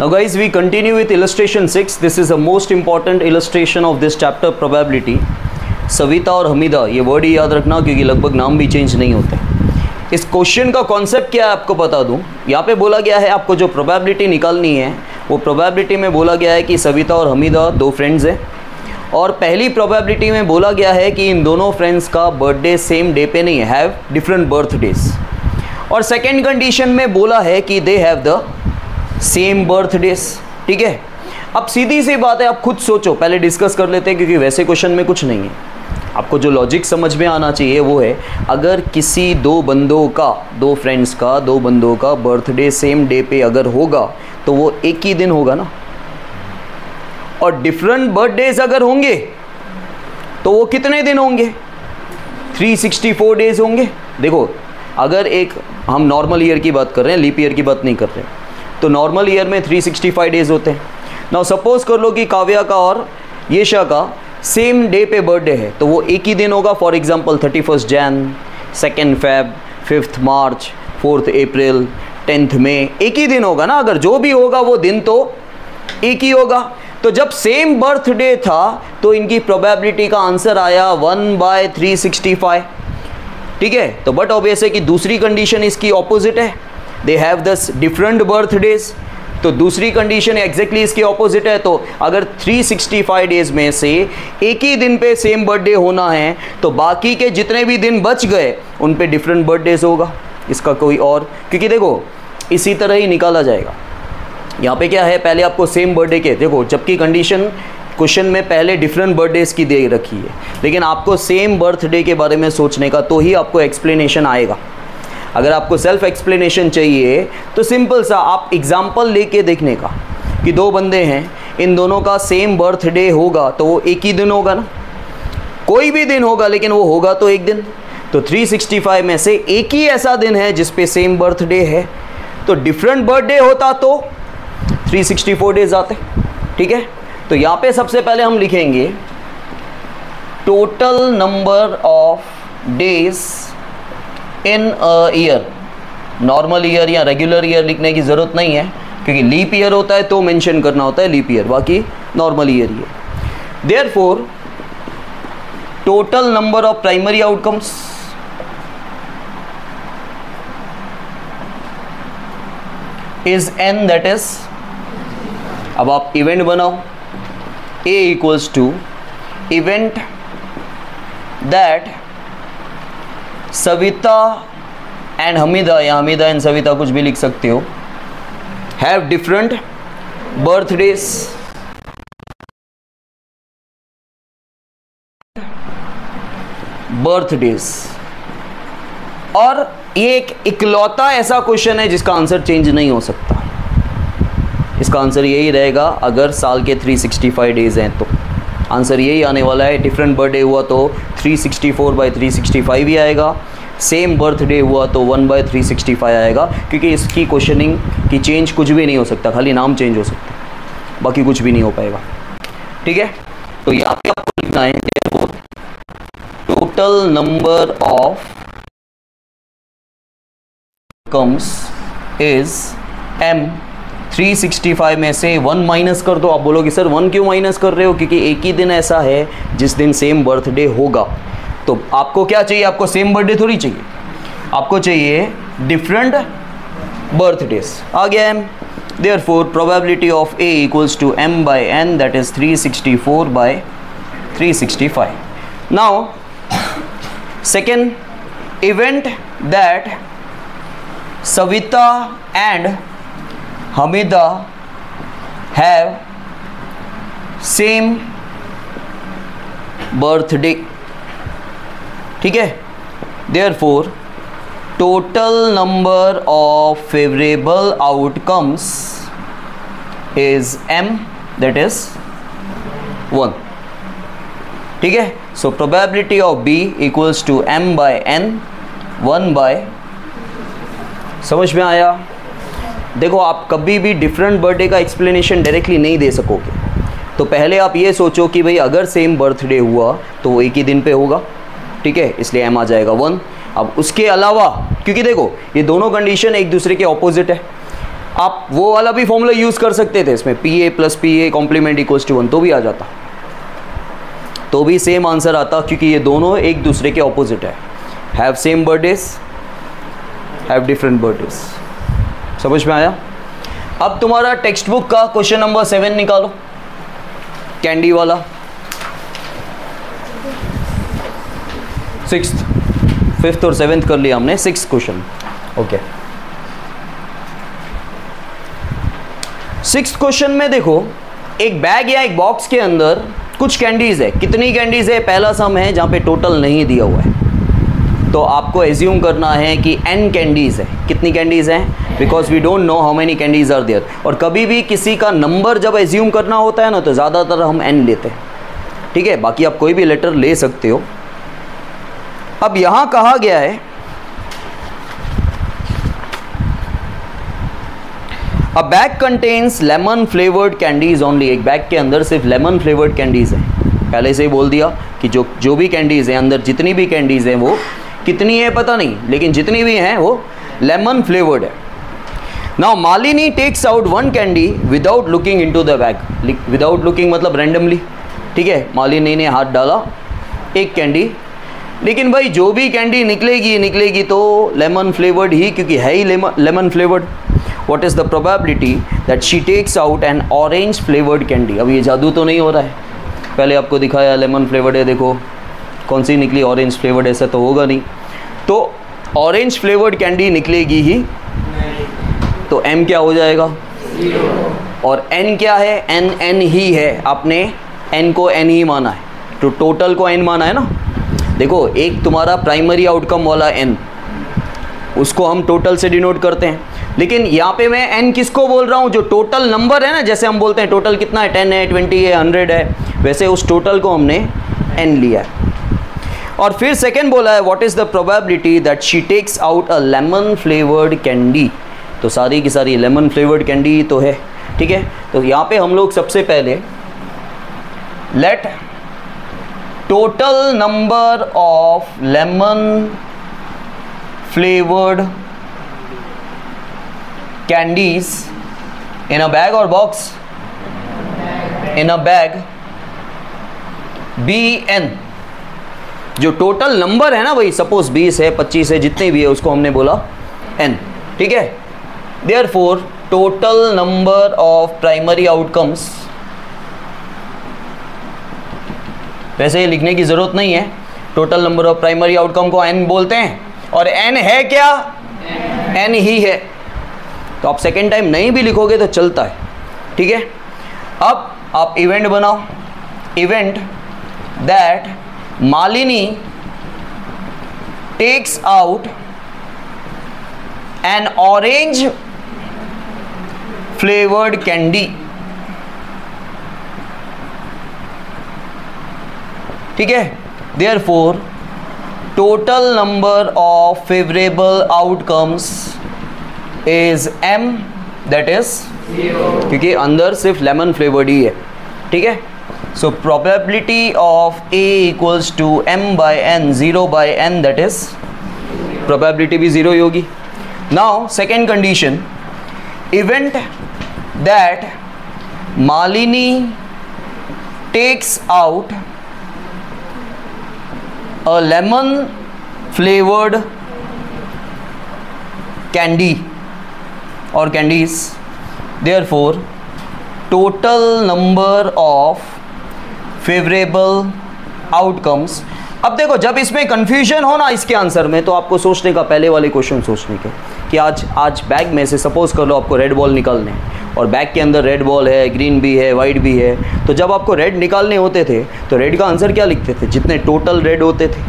Now, guys, we continue with illustration 6 this is the most important illustration of this chapter, probability. Savita और हमीदा ये word ही याद रखना, क्योंकि लगभग नाम भी चेंज नहीं होते। इस क्वेश्चन का कॉन्सेप्ट क्या है, आपको बता दूँ? यहाँ पे बोला गया है, आपको जो प्रोबेबिलिटी निकालनी है, वो प्रोबेबिलिटी में बोला गया है कि सविता और हमीदा दो फ्रेंड्स हैं। और पहली प्रोबेबिलिटी में बोला गया है कि इन दोनों फ्रेंड्स का बर्थडे सेम डे पे नहीं हैव डिफरेंट बर्थ डेज़ और सेकेंड कंडीशन में बोला है कि they have the same birthdays ठीक है? अब सीधी सी बात है, आप खुद सोचो, पहले डिस्कस कर लेते हैं, क्योंकि वैसे क्वेश्चन में कुछ नहीं है। आपको जो लॉजिक समझ में आना चाहिए, वो है, अगर किसी दो बंदों का, दो फ्रेंड्स का, दो बंदों का बर्थडे सेम डे पे अगर होगा तो वो एक ही दिन होगा ना? और डिफरेंट बर्थडेज अगर होंगे तो वो कितने दिन होंगे? 364 डेज़ होंगे। देखो, अगर एक, हम नॉर्मल ईयर की बात कर रहे हैं लीप ईयर की बात नहीं कर रहे तो नॉर्मल ईयर में 365 डेज़ होते हैं। ना सपोज़ कर लो कि काव्या का और येशा का सेम डे पे बर्थडे है तो वो एक ही दिन होगा। For example thirty first Jan second Feb fifth March fourth April tenth में एक ही दिन होगा ना? अगर जो भी होगा, वो दिन तो एक ही होगा। तो जब सेम बर्थडे था तो इनकी प्रोबेबिलिटी का आंसर आया one by three sixty five ठीक है? तो बट ऑब्वियस है कि दूसरी कंडीशन इसकी ऑपोजिट है। दे हैव दस डिफरेंट बर्थडेज तो दूसरी कंडीशन एग्जैक्टली इसके ऑपोजिट है। तो अगर 365 डेज़ में से एक ही दिन पे सेम बर्थडे होना है तो बाकी के जितने भी दिन बच गए, उन पे डिफरेंट बर्थडेज होगा। इसका कोई और क्योंकि देखो, इसी तरह ही निकाला जाएगा। यहाँ पे क्या है? पहले आपको सेम बर्थडे के देखो, जबकि कंडीशन क्वेश्चन में पहले डिफरेंट बर्थडेज की दे रखी है। लेकिन आपको सेम बर्थडे के बारे में सोचने का तो ही आपको एक्सप्लेनेशन आएगा। अगर आपको सेल्फ एक्सप्लेनेशन चाहिए तो सिंपल सा, आप एग्ज़ाम्पल लेके देखने का, कि दो बंदे हैं, इन दोनों का सेम बर्थडे होगा तो वो एक ही दिन होगा ना? कोई भी दिन होगा, लेकिन वो होगा तो एक दिन। तो 365 में से एक ही ऐसा दिन है, जिस पे सेम बर्थडे है। तो डिफरेंट बर्थडे होता तो 364 डेज़ आते, ठीक है? तो यहाँ पे सबसे पहले हम लिखेंगे total number of days in year normal year या रेगुलर ईयर लिखने की ज़रूरत नहीं है, क्योंकि लीप ईयर होता है तो मेंशन करना होता है लीप ईयर बाकी नॉर्मल ईयर ही है। Therefore total number of primary outcomes is N that is अब आप इवेंट बनाओ। A equals to event that Savita and Hamida, या हमीदा एंड सविता कुछ भी लिख सकते हो। हैव डिफरेंट बर्थडेज बर्थडेज और ये एक इकलौता ऐसा क्वेश्चन है जिसका आंसर चेंज नहीं हो सकता। इसका आंसर यही रहेगा, अगर साल के 365 डेज़ हैं तो। आंसर यही आने वाला है। डिफरेंट बर्थडे हुआ तो 364 सिक्सटी फोर बाई थ्री ही आएगा। सेम बर्थडे हुआ तो वन बाई थ्री सिक्सटी आएगा। क्योंकि इसकी क्वेश्चनिंग की चेंज कुछ भी नहीं हो सकता, खाली नाम चेंज हो सकता बाकी कुछ भी नहीं हो पाएगा। ठीक है? तो यहाँ पे आपको लिखना है total number of comes is M 365 में से वन माइनस कर दो। आप बोलोगे, सर वन क्यों माइनस कर रहे हो? क्योंकि एक ही दिन ऐसा है जिस दिन सेम बर्थडे होगा। तो आपको क्या चाहिए? आपको सेम बर्थडे थोड़ी चाहिए। आपको चाहिए डिफरेंट बर्थडेज आ गया M therefore probability of A equals to M by N that is 364 by 365 now second event that Savita and Hamida have same birthday ठीक है? Therefore total number of favourable outcomes is M that is one ठीक है? So probability of B equals to M by N one by समझ में आया? देखो, आप कभी भी डिफरेंट बर्थडे का एक्सप्लेनेशन डायरेक्टली नहीं दे सकोगे। तो पहले आप ये सोचो कि भाई, अगर सेम बर्थडे हुआ तो वो एक ही दिन पे होगा। ठीक है? इसलिए एम आ जाएगा वन अब उसके अलावा, क्योंकि देखो, ये दोनों कंडीशन एक दूसरे के ऑपोजिट है। आप वो वाला भी फॉर्मूला यूज़ कर सकते थे, इसमें P A plus P A complement equals to one तो भी आ जाता। तो भी सेम आंसर आता, क्योंकि ये दोनों एक दूसरे के ऑपोजिट है। Have same birthdays have different birthdays समझ में आया? अब तुम्हारा टेक्स्ट बुक का क्वेश्चन नंबर सेवन निकालो। कैंडी वाला। सिक्स फिफ्थ और सेवेंथ कर लिया हमने। Six question okay six question में देखो, एक बैग या एक बॉक्स के अंदर कुछ कैंडीज है। कितनी कैंडीज है? पहला सम है जहाँ पे टोटल नहीं दिया हुआ है। तो आपको एज्यूम करना है कि एन कैंडीज़ है। कितनी कैंडीज़ हैं? Because we don't know how many candies are there और कभी भी किसी का नंबर जब एज्यूम करना होता है ना तो ज़्यादातर हम एन लेते हैं। ठीक है? बाकी आप कोई भी लेटर ले सकते हो। अब यहाँ कहा गया है a bag contains lemon flavoured candies only एक बैग के अंदर सिर्फ़ लेमन फ्लेवर्ड कैंडीज है। पहले से ही बोल दिया कि जो जो भी कैंडीज है, अंदर जितनी भी कैंडीज हैं वो कितनी है पता नहीं, लेकिन जितनी भी हैं वो लेमन फ्लेवर्ड है। Now Malini takes out one candy without looking into the bag without looking मतलब रैंडमली ठीक है? मालिनी ने हाथ डाला, एक कैंडी लेकिन भाई, जो भी कैंडी निकलेगी निकलेगी तो लेमन फ्लेवर्ड ही, क्योंकि है ही lemon flavoured what is the probability that she takes out an orange flavoured candy अब ये जादू तो नहीं हो रहा है। पहले आपको दिखाया लेमन फ्लेवर्ड है, देखो। कौन सी निकली? ऑरेंज फ्लेवर्ड ऐसा तो होगा नहीं। तो ऑरेंज फ्लेवर्ड कैंडी निकलेगी ही। तो एम क्या हो जाएगा? और एन क्या है? एन एन ही है। आपने एन को एन ही माना है। तो टोटल को एन माना है ना? देखो, एक तुम्हारा प्राइमरी आउटकम वाला एन उसको हम टोटल से डिनोट करते हैं। लेकिन यहाँ पे मैं एन किसको बोल रहा हूँ? जो टोटल नंबर है ना, जैसे हम बोलते हैं टोटल कितना है? टेन है ट्वेंटी है हंड्रेड है। वैसे उस टोटल को हमने एन लिया है। और फिर सेकेंड बोला है what is the probability that she takes out a lemon flavoured candy तो सारी की सारी लेमन फ्लेवर्ड कैंडी तो है, ठीक है? तो यहाँ पे हम लोग सबसे पहले let total number of lemon flavoured candies in a bag और box in a bag be N जो टोटल नंबर है ना वही सपोज़ 20 है 25 है, जितने भी है, उसको हमने बोला एन ठीक है? Therefore total number of primary outcomes वैसे लिखने की ज़रूरत नहीं है। Total number of primary outcome को एन बोलते हैं, और एन है क्या? एन ही है। तो आप सेकेंड टाइम नहीं भी लिखोगे तो चलता है, ठीक है? अब आप इवेंट बनाओ। Event that Malini takes out an orange flavored candy. ठीक है? Therefore total number of favourable outcomes is M that is क्योंकि अंदर सिर्फ़ लेमन फ्लेवर्ड ही है। ठीक है? So probability of A equals to m by n 0 by n that is probability भी zero ही होगी now second condition event that Malini takes out a lemon flavored candy or candies therefore total number of favourable outcomes अब देखो, जब इसमें confusion हो ना इसके answer में तो आपको सोचने का पहले वाले क्वेश्चन सोचने के, कि आज आज बैग में से सपोज़ कर लो आपको रेड बॉल निकालने। और बैग के अंदर रेड बॉल है ग्रीन भी है वाइट भी है। तो जब आपको रेड निकालने होते थे तो रेड का आंसर क्या लिखते थे? जितने टोटल रेड होते थे।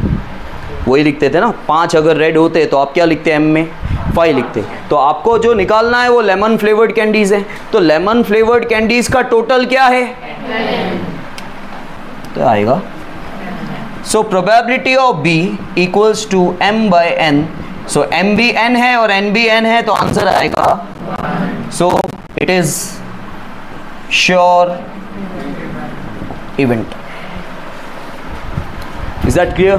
वही लिखते थे ना, पाँच अगर रेड होते तो आप क्या लिखते एम में? फाइव लिखते। तो आपको जो निकालना है वो लेमन फ्लेवर्ड कैंडीज़ है। तो लेमन फ्लेवर्ड कैंडीज़ का टोटल क्या है? तो आएगा। So probability of B equals to M by N so M be N है और एन बी एन है तो आंसर आएगा। So it is sure event is that clear